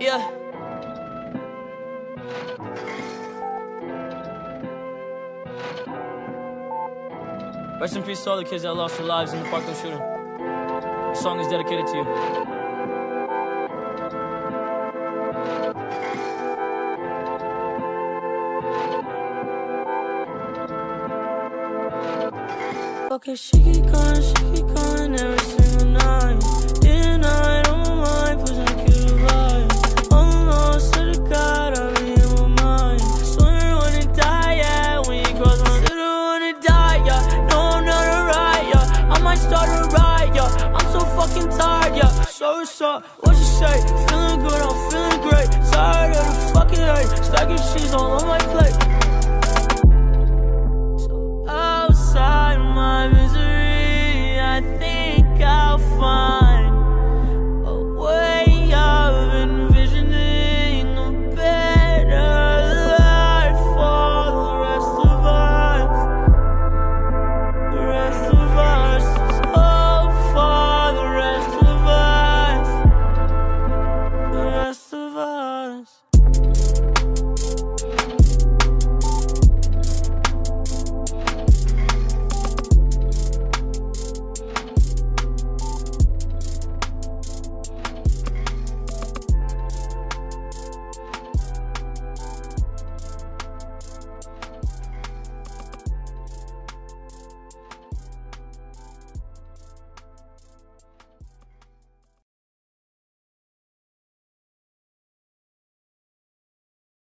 Yeah. Rest in peace to all the kids that lost their lives in the Parkland shooting. The song is dedicated to you. Okay, she keep calling, she keep calling So what's up? What you say? Feeling good, I'm feeling great.